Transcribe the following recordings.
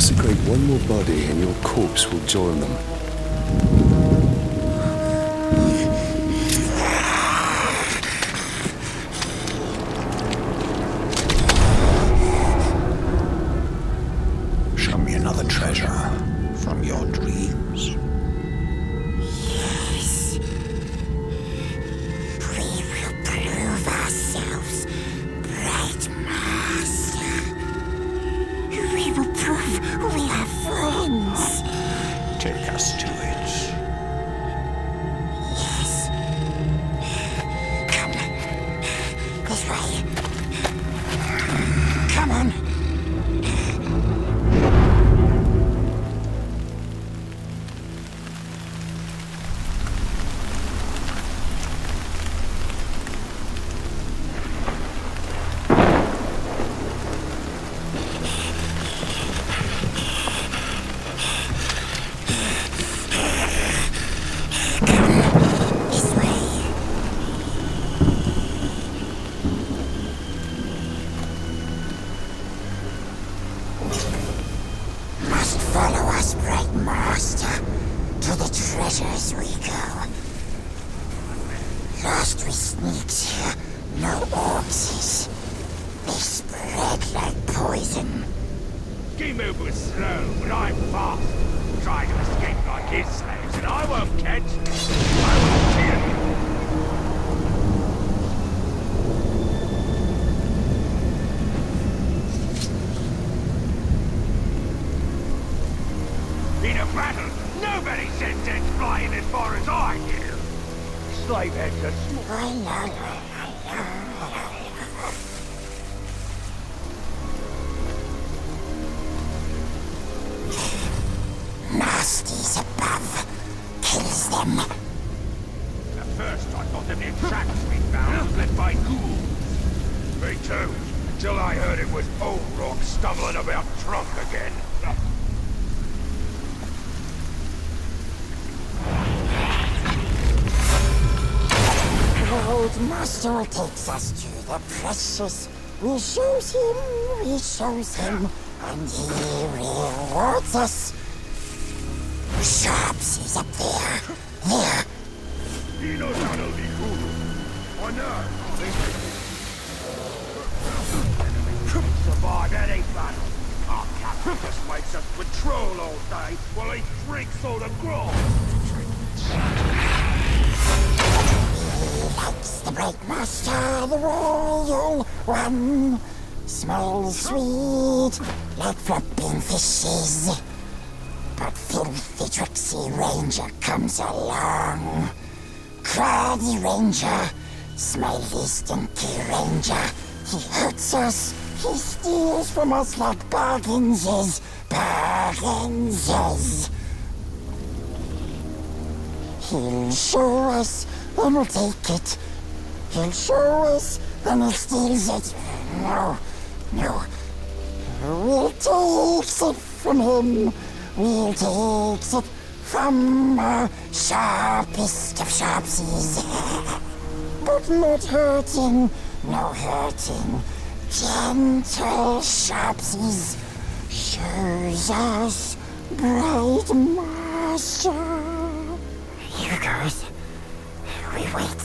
Desecrate one more body and your corpse will join them. Was slow, but I'm fast. Try to escape like his slaves, and I won't catch. Too, until I heard it was old rock stumbling about drunk again. Old Master takes us to the precious. We shows him, we shows him, and he rewards us. Sharps is up there. There. He knows how to be cool. Or not. Survive any battle. Our captain just makes us patrol all day while he drinks all the grog. Likes the Bright Master, the Royal One. Smells sweet, like flopping fishes. But filthy tricksy Ranger comes along. Craggy Ranger, smelly stinky Ranger. He hurts us, he steals from us like Bagginses. He'll show us, then we'll take it. He'll show us, then he steals it. No, no. We'll take it from him. We'll take it from our sharpest of sharpsies. but not hurting, no hurting. Gentle sharpsies shows us bright master. You guys, we wait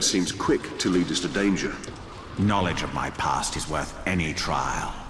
seems quick to lead us to danger. Knowledge of my past is worth any trial.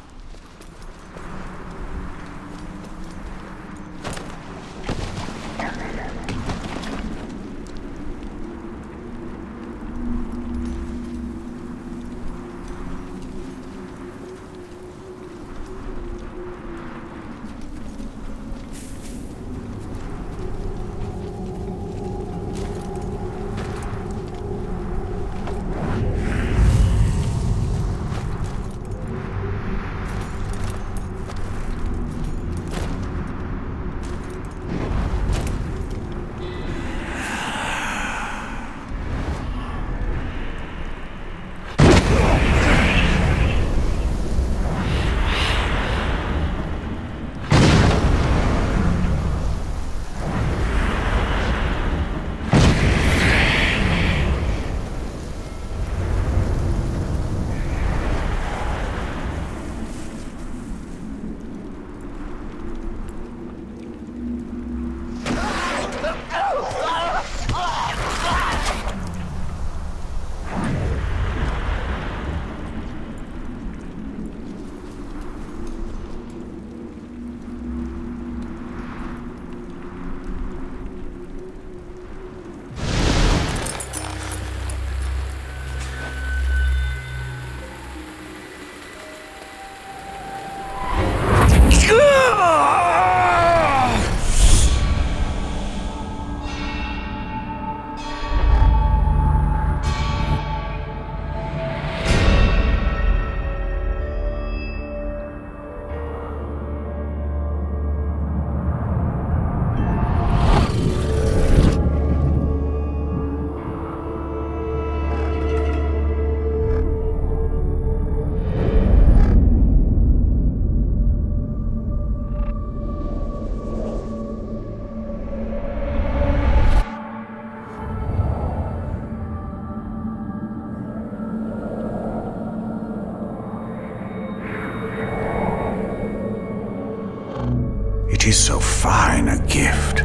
It is so fine a gift.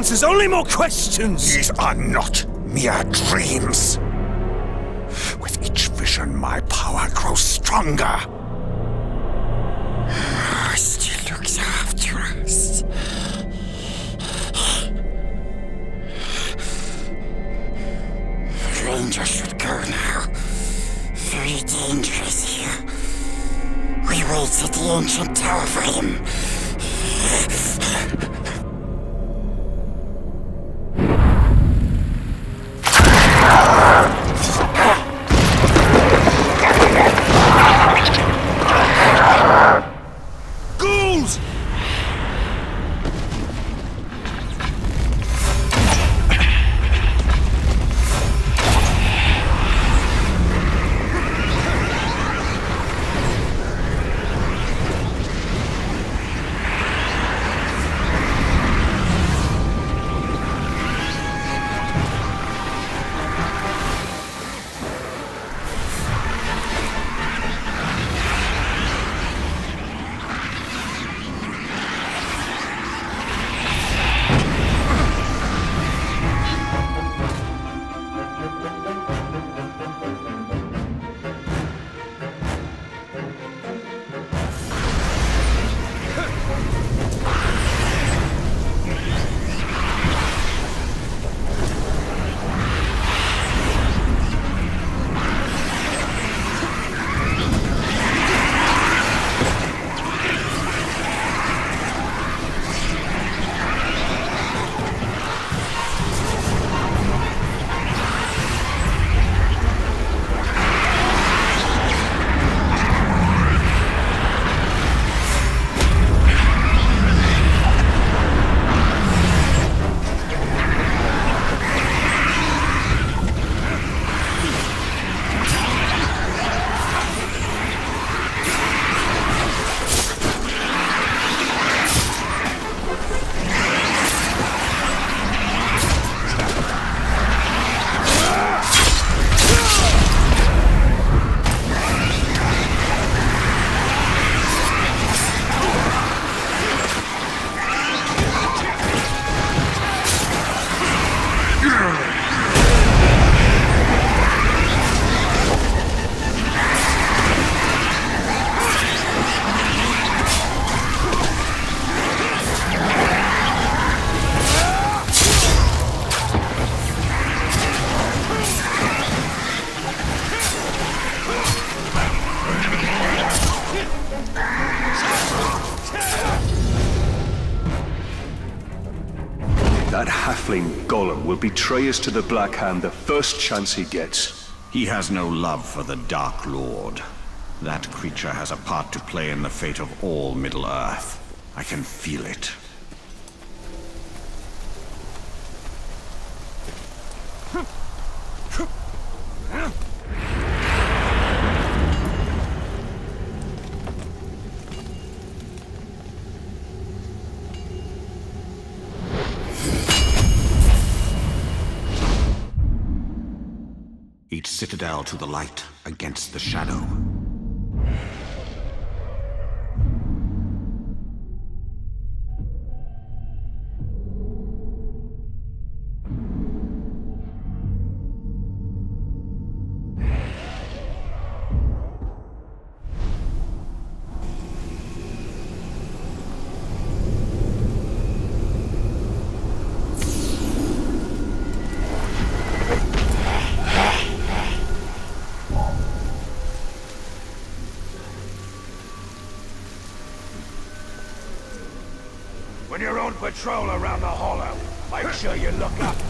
Answers, only more questions! These are not mere dreams. With each vision, my power grows stronger. Still looks after us. Ranger should go now. Very dangerous here. We wait at the ancient tower for him. To the Black Hand the first chance he gets. He has no love for the Dark Lord. That creature has a part to play in the fate of all Middle-earth. I can feel it. Citadel to the light against the shadow. Patrol around the hollow, make sure you look up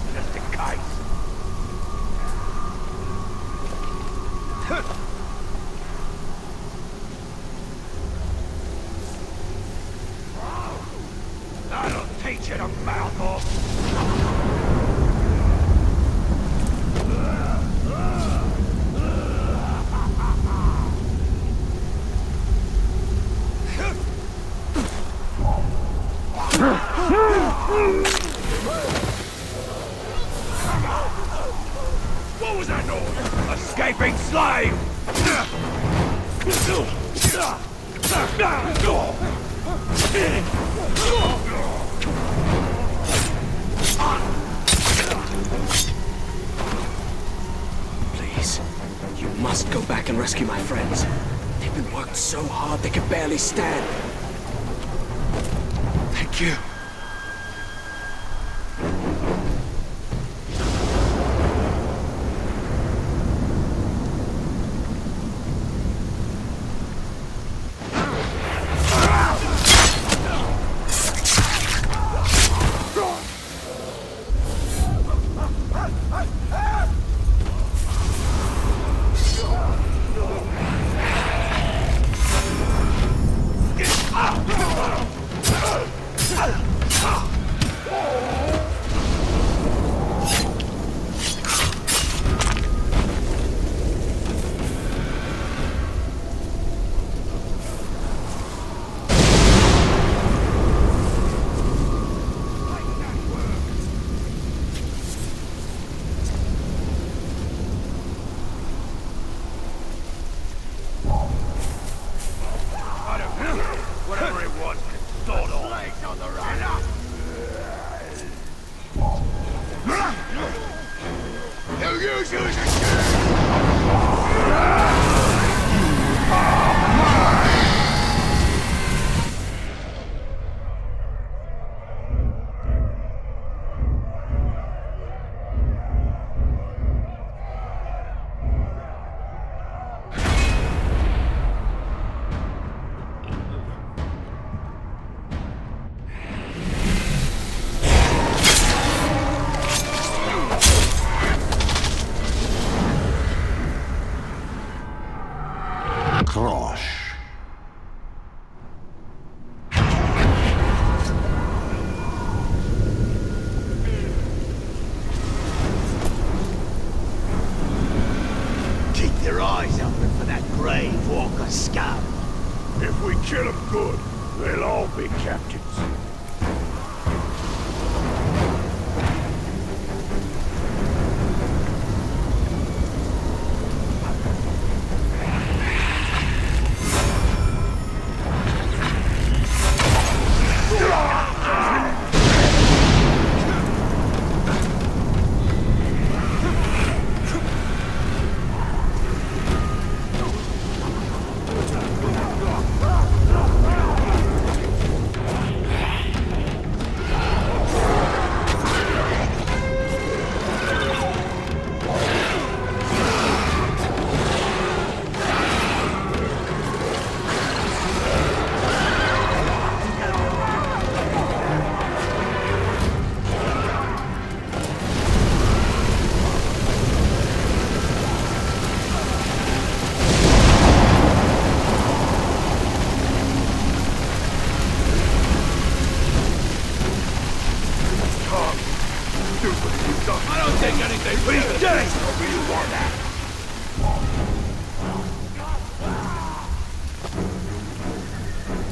I don't take anything. He's dead. You want that?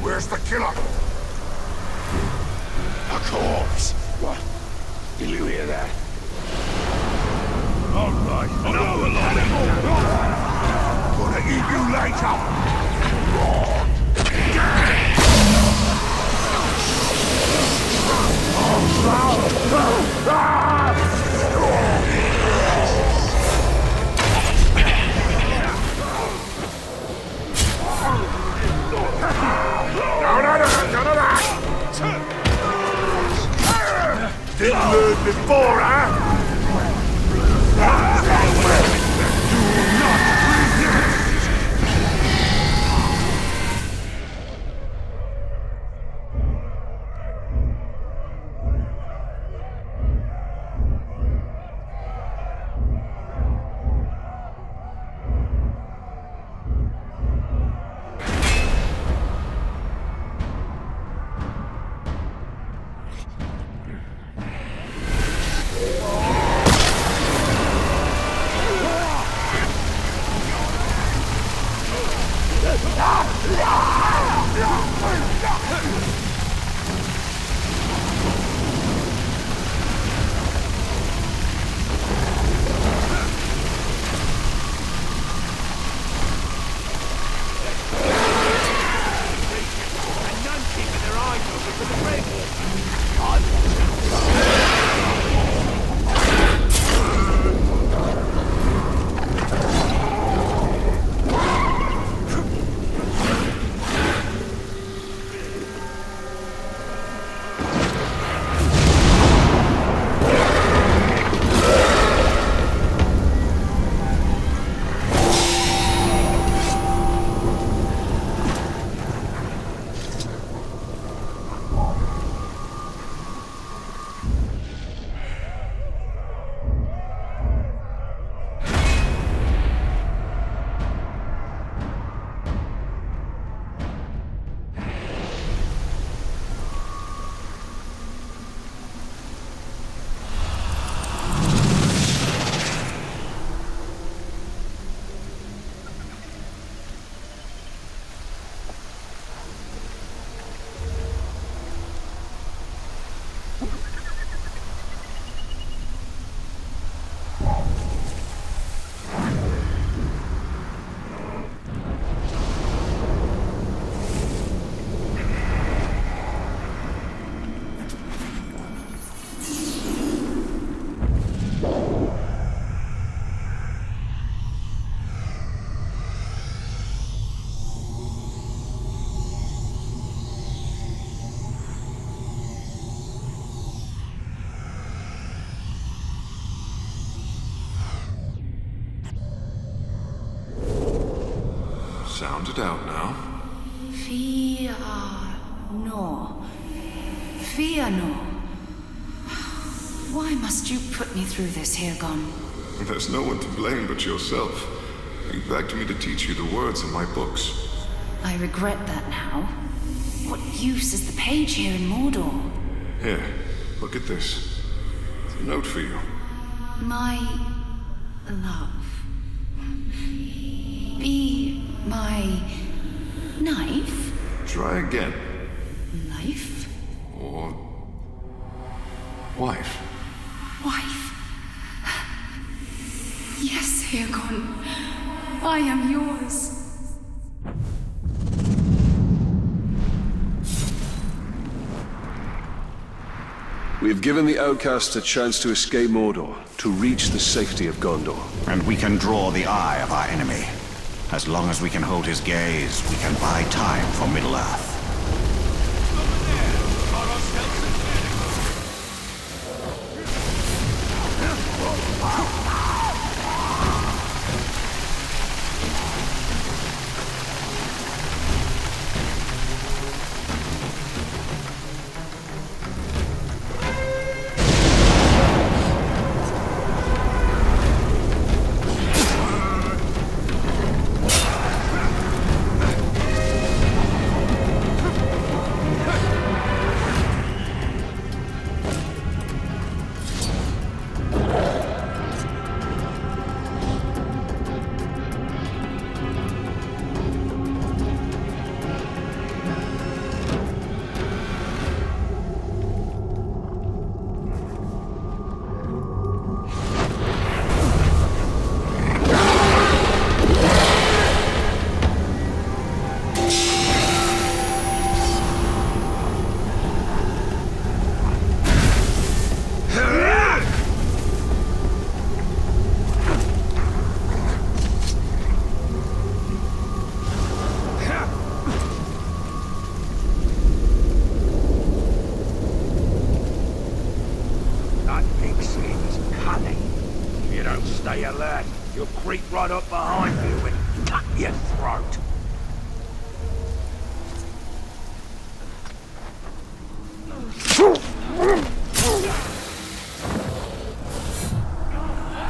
Where's the killer? A corpse. What? Did you hear that? All right. Another lot. Gonna eat you later! No, Didn't learn before, huh? Out now. Fear no. Fear no. Why must you put me through this, Hirgon? There's no one to blame but yourself. You begged me to teach you the words in my books. I regret that now. What use is the page here in Mordor? Here, look at this. It's a note for you. My love. My knife? Try again. Knife? Or... wife. Wife? Yes, Hirgon. I am yours. We have given the outcasts a chance to escape Mordor, to reach the safety of Gondor. And we can draw the eye of our enemy. As long as we can hold his gaze, we can buy time for Middle-earth.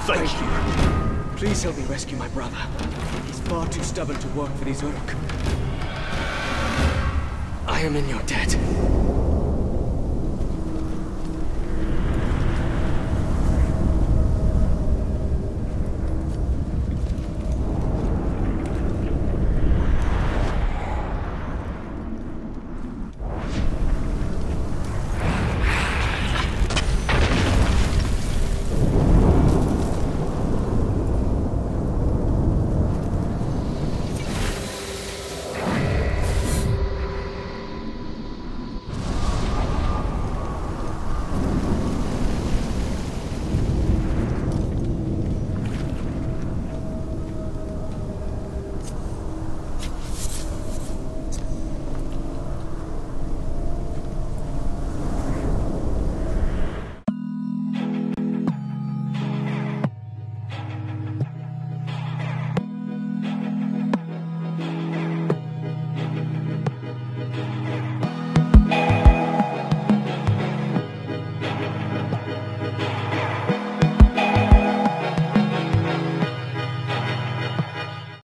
Thank you. Please help me rescue my brother. He's far too stubborn to work for these Uruk. I am in your debt.